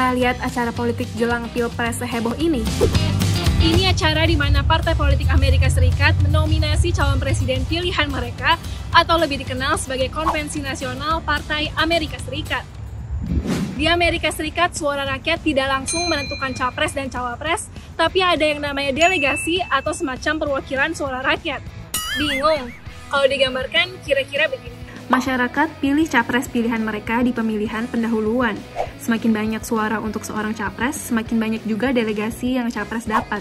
Pernah lihat acara politik jelang pilpres seheboh ini? Ini acara di mana partai politik Amerika Serikat menominasi calon presiden pilihan mereka atau lebih dikenal sebagai Konvensi Nasional Partai Amerika Serikat. Di Amerika Serikat, suara rakyat tidak langsung menentukan capres dan cawapres, tapi ada yang namanya delegasi atau semacam perwakilan suara rakyat. Bingung? Kalau digambarkan, kira-kira begini. Masyarakat pilih capres pilihan mereka di pemilihan pendahuluan. Semakin banyak suara untuk seorang capres, semakin banyak juga delegasi yang capres dapat.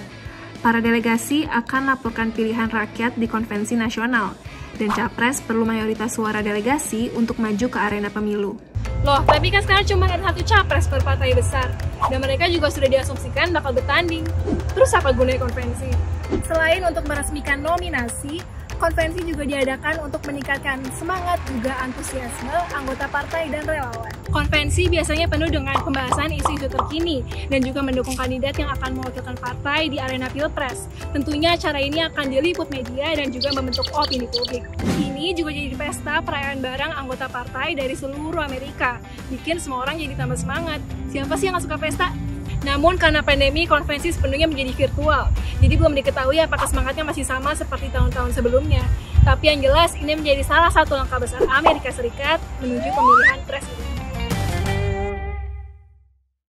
Para delegasi akan laporkan pilihan rakyat di konvensi nasional, dan capres perlu mayoritas suara delegasi untuk maju ke arena pemilu. Loh, tapi kan sekarang cuma ada satu capres per partai besar, dan mereka juga sudah diasumsikan bakal bertanding. Terus apa gunanya konvensi? Selain untuk meresmikan nominasi, konvensi juga diadakan untuk meningkatkan semangat juga antusiasme anggota partai dan relawan. Konvensi biasanya penuh dengan pembahasan isu-isu terkini dan juga mendukung kandidat yang akan mewakilkan partai di arena pilpres. Tentunya acara ini akan diliput media dan juga membentuk opini publik. Ini juga jadi pesta perayaan barang anggota partai dari seluruh Amerika. Bikin semua orang jadi tambah semangat. Siapa sih yang gak suka pesta? Namun karena pandemi, konvensi sepenuhnya menjadi virtual. Jadi belum diketahui apakah semangatnya masih sama seperti tahun-tahun sebelumnya. Tapi yang jelas ini menjadi salah satu langkah besar Amerika Serikat menuju pemilihan presiden.